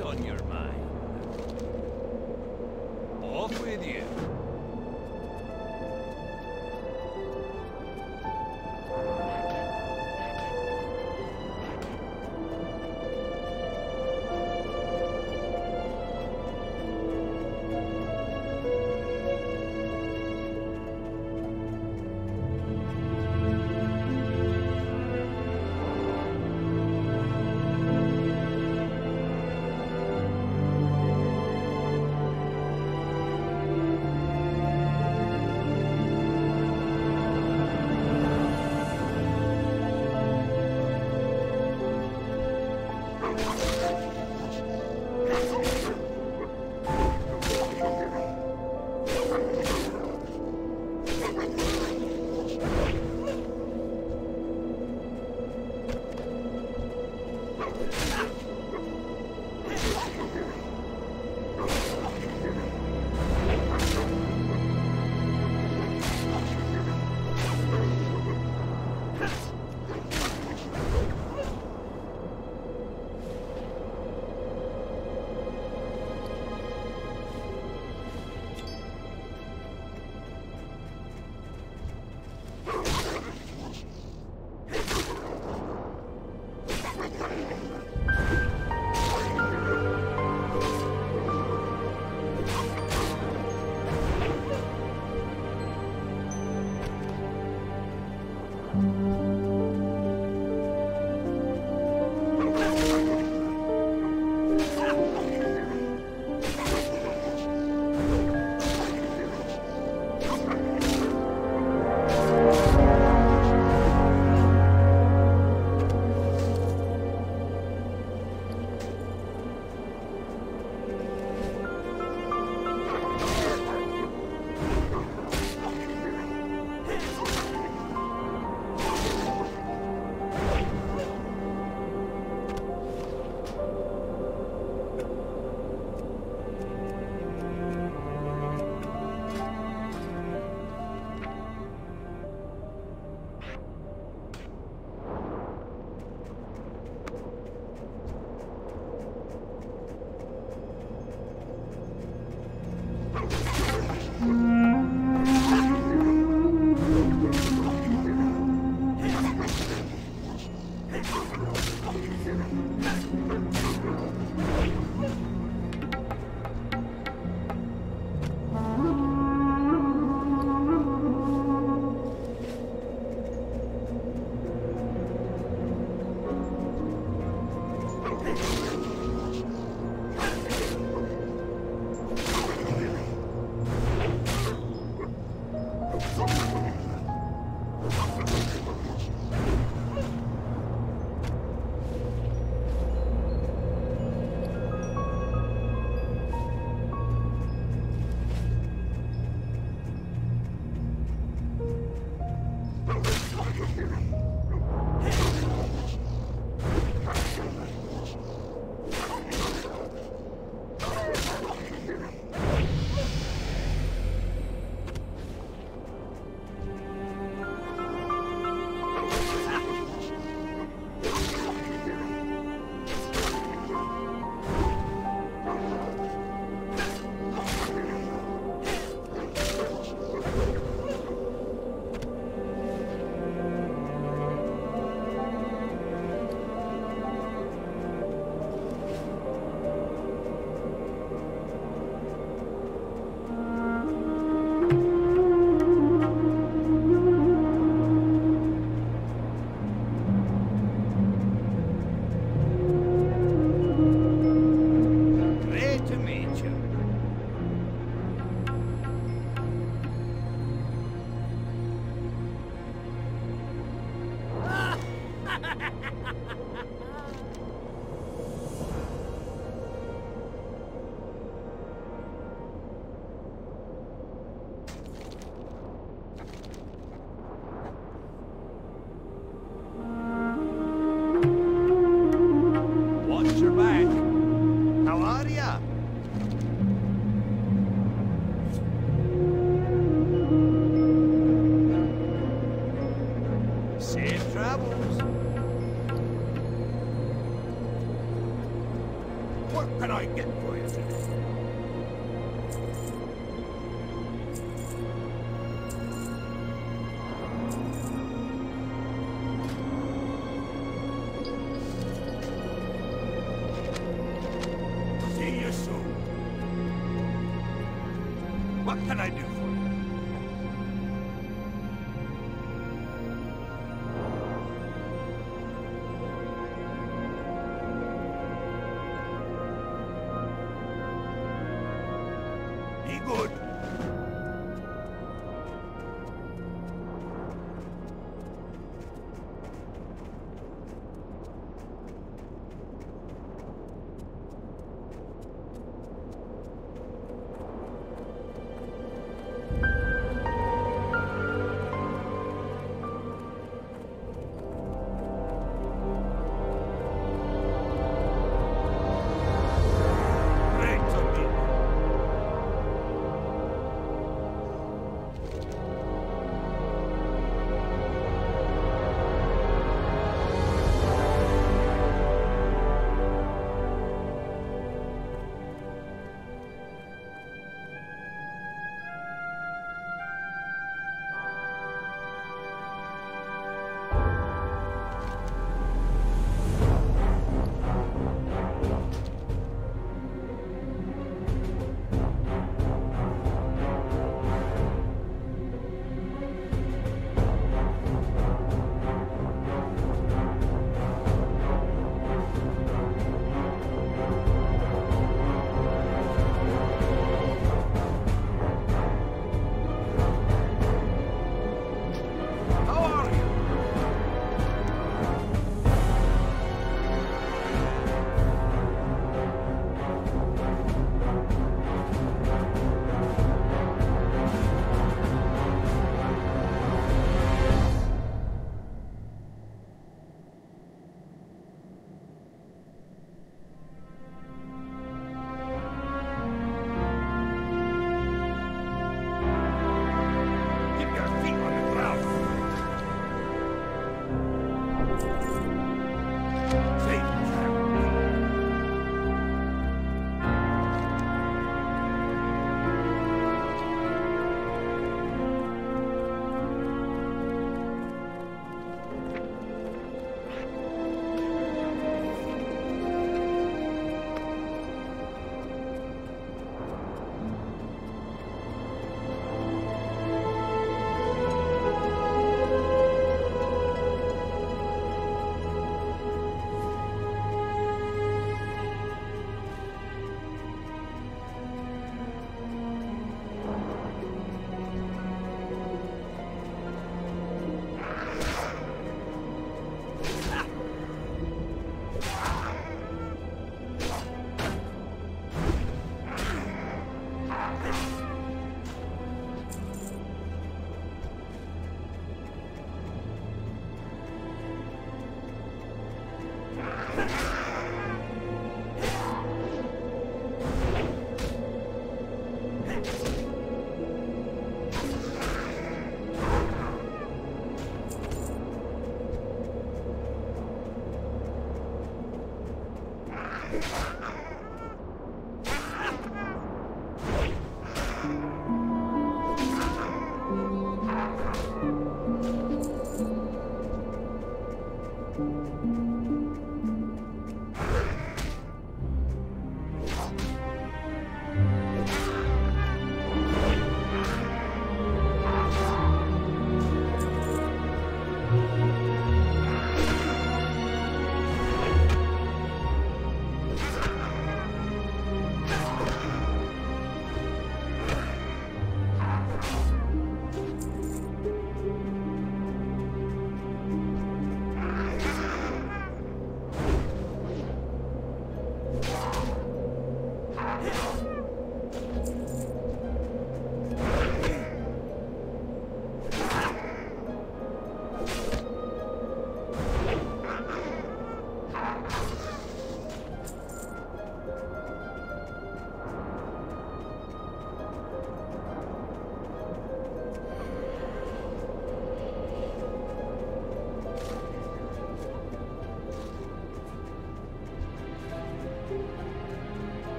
on your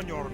on your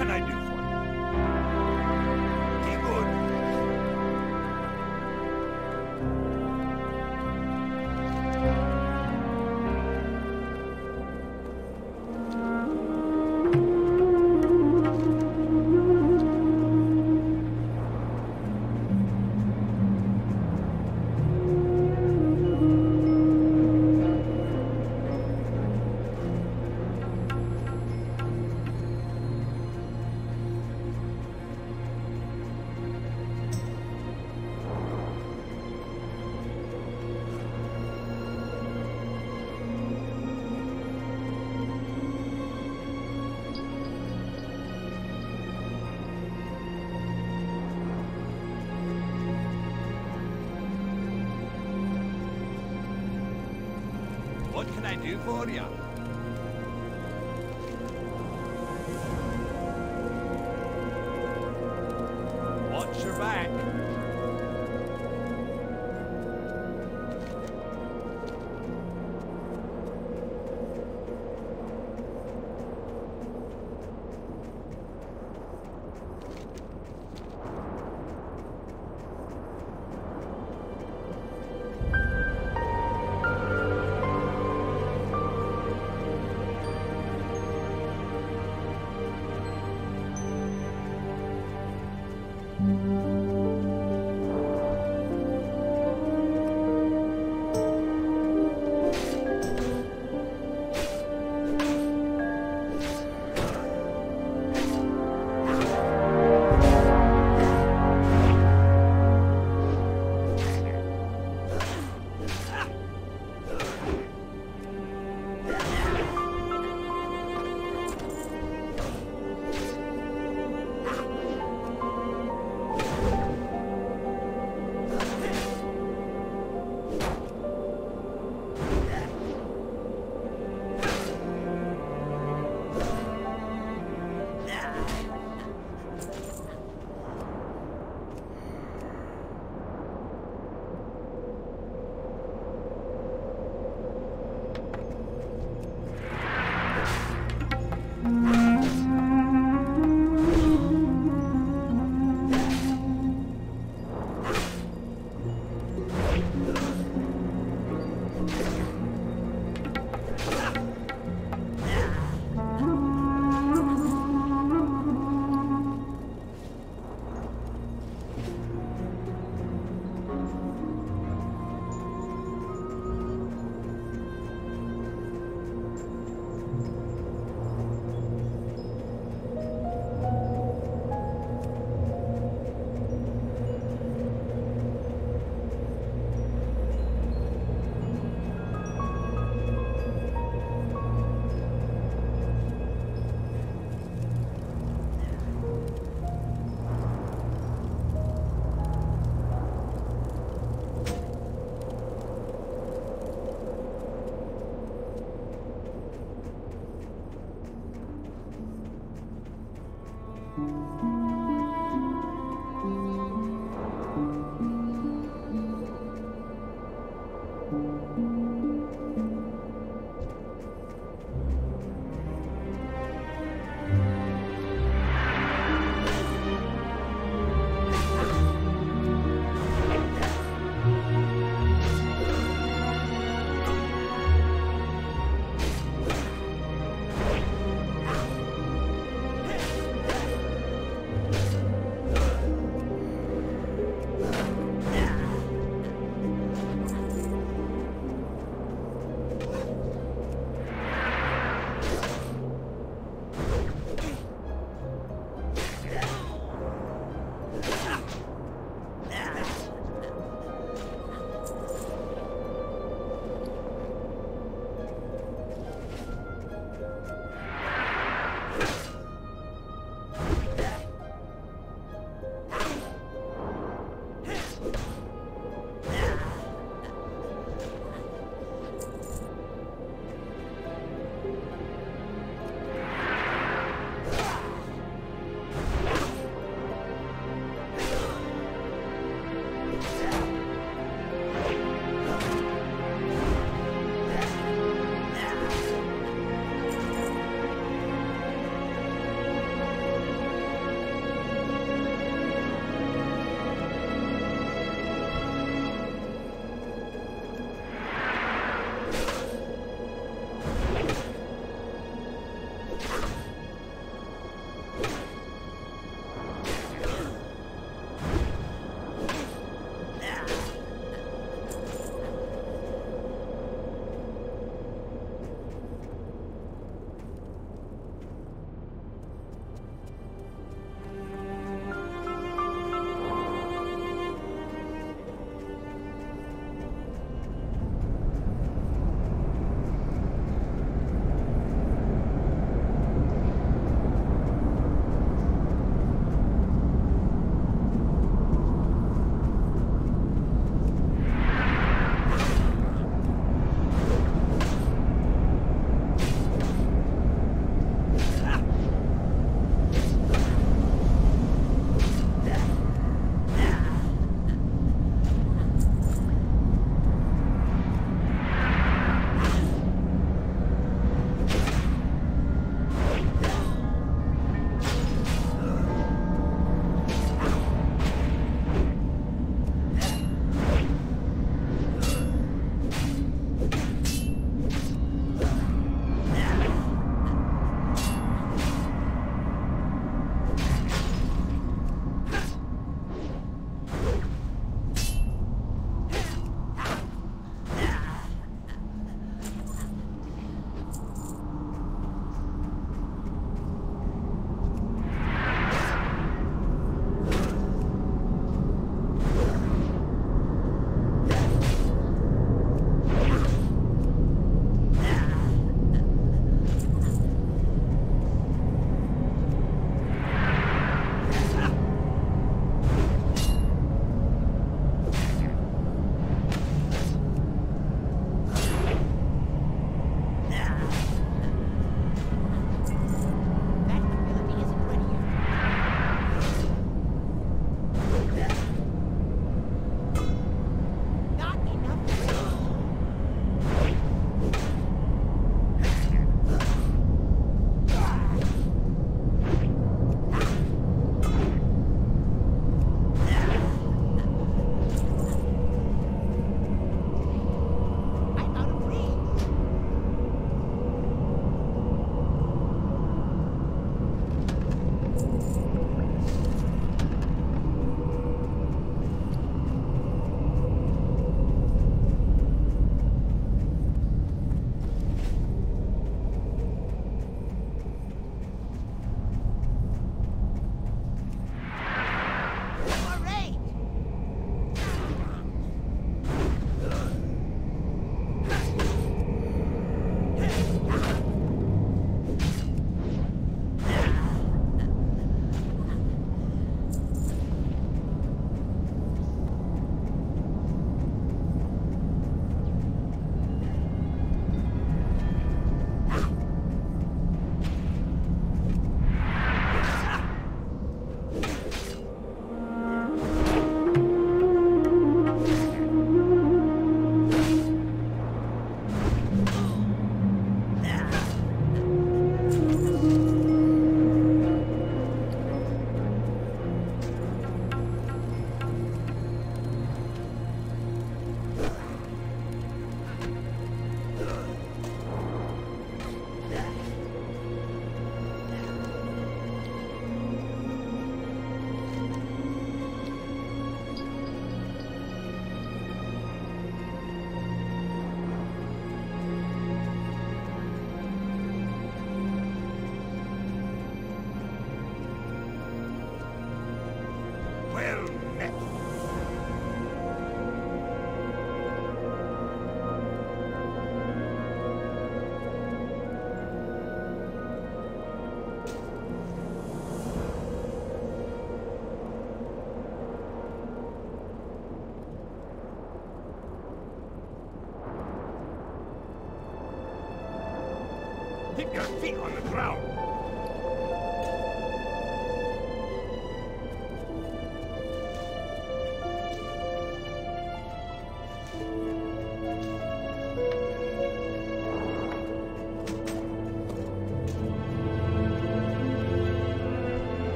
can I do What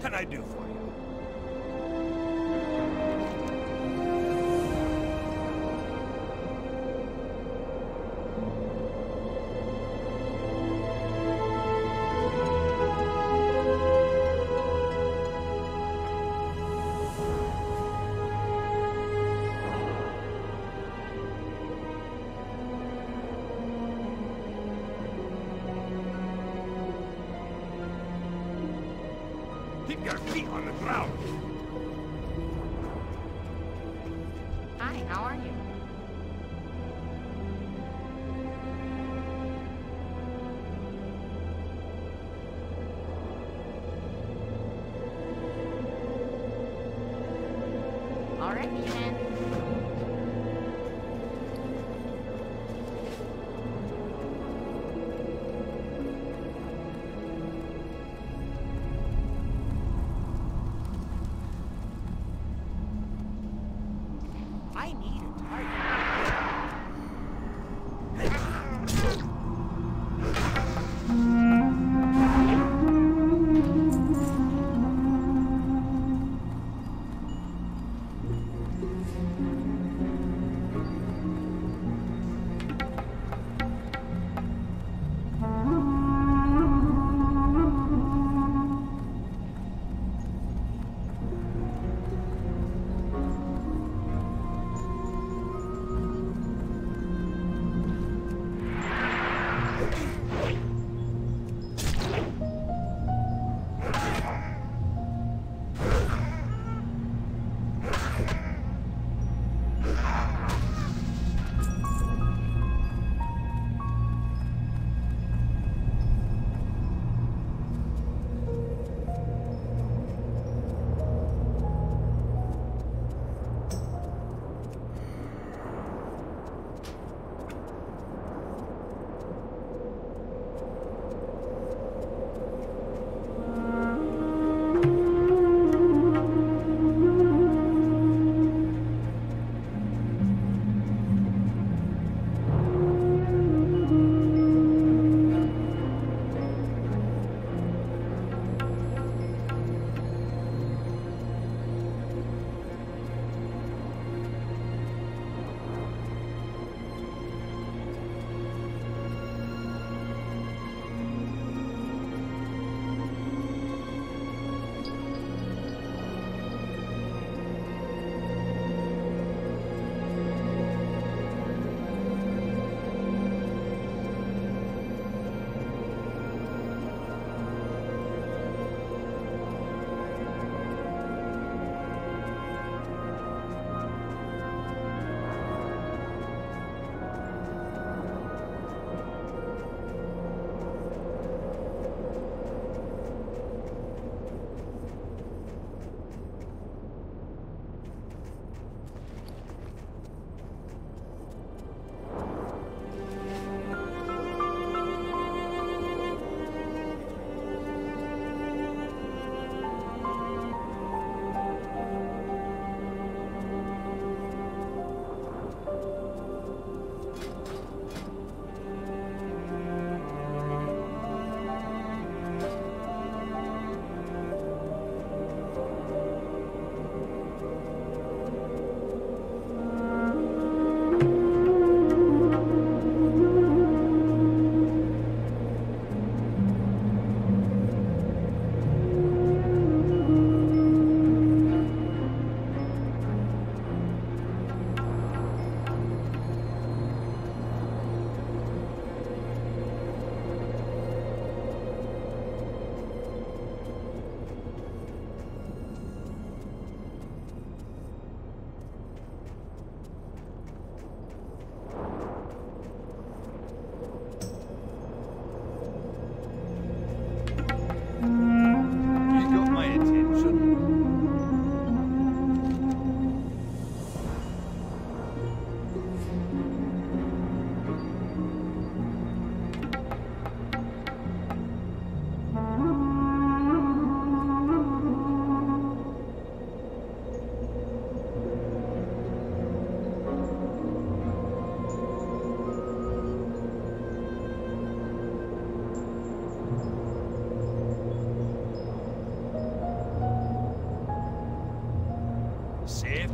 Can I do for you? I need a target.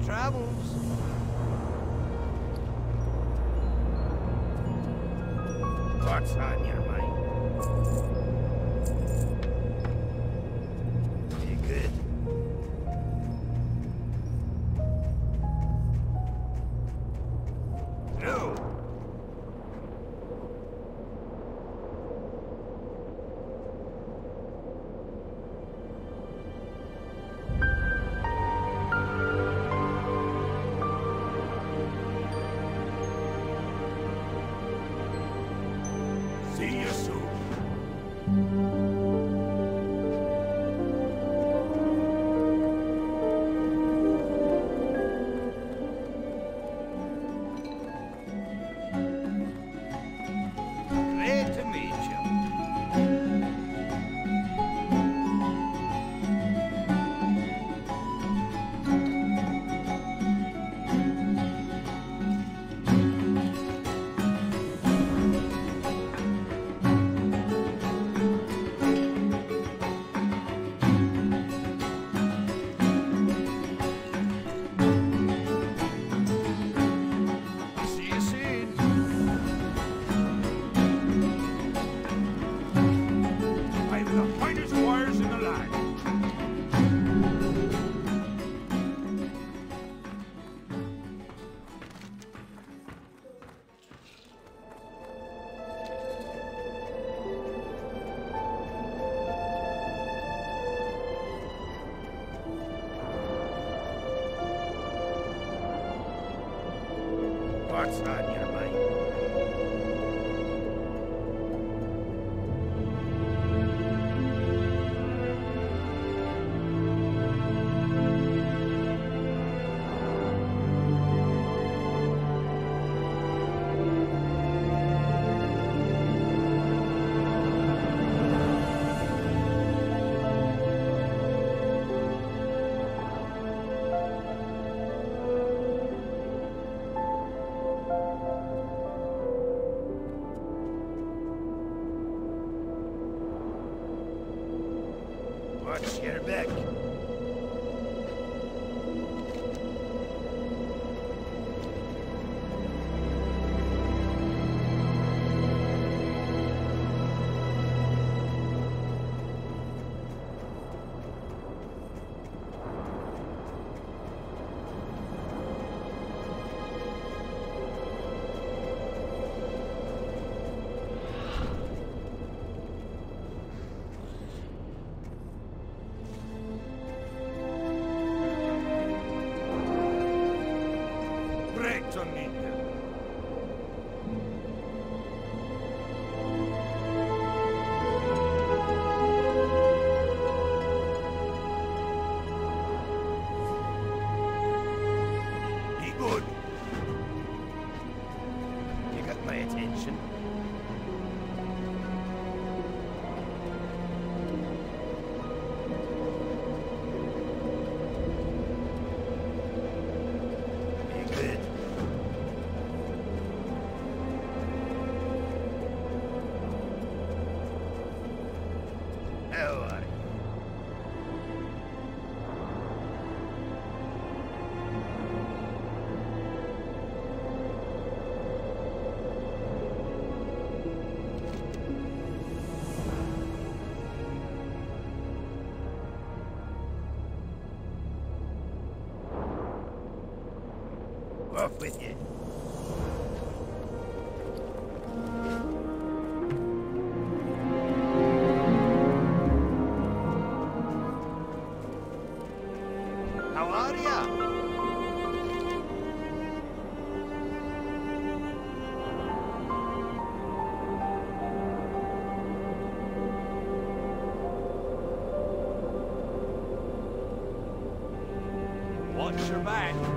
Travels. Break to back.